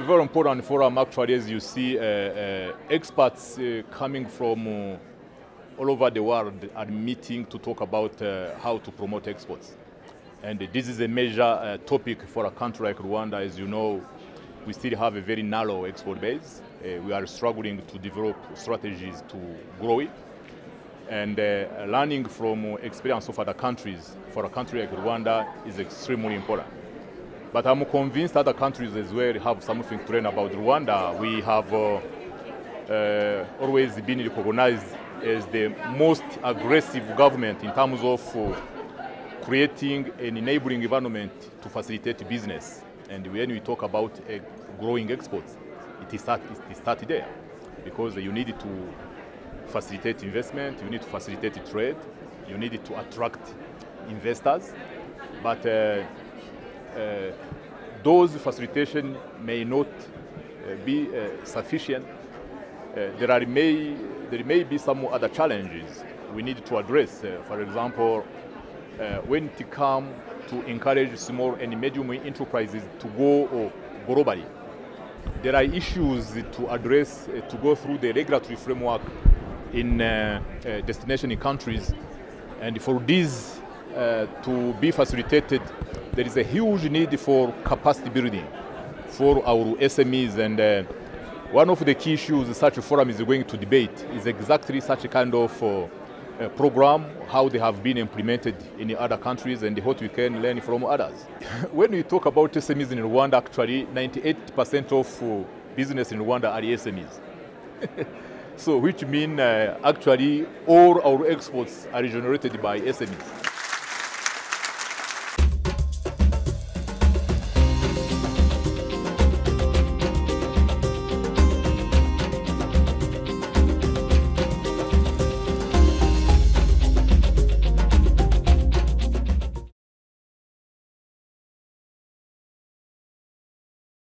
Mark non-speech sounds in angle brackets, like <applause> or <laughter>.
very important forum actually as you see uh, uh, experts uh, coming from uh, all over the world are meeting to talk about uh, how to promote exports. And this is a major uh, topic for a country like Rwanda. As you know, we still have a very narrow export base. We are struggling to develop strategies to grow it. And learning from experience of other countries for a country like Rwanda is extremely important. But I'm convinced other countries as well have something to learn about Rwanda. We have uh, uh, always been recognized as the most aggressive government in terms of uh, creating an enabling environment to facilitate business. And when we talk about uh, growing exports, it is, start, started there because you need to facilitate investment, you need to facilitate trade, you need to attract investors. But uh, uh, those facilitation may not uh, be uh, sufficient. Uh, there, are may, there may be some other challenges we need to address. Uh, for example, when it comes to encourage small and medium enterprises to go globally, there are issues to address, to go through the regulatory framework in destination countries. And for this uh, to be facilitated, there is a huge need for capacity building for our SMEs. And uh, one of the key issues such a forum is going to debate is exactly such a kind of uh, uh, program, how they have been implemented in other countries and what we can learn from others. <laughs> when we talk about SMEs in Rwanda, actually 98% of uh, business in Rwanda are SMEs. <laughs> so which means uh, actually all our exports are generated by SMEs.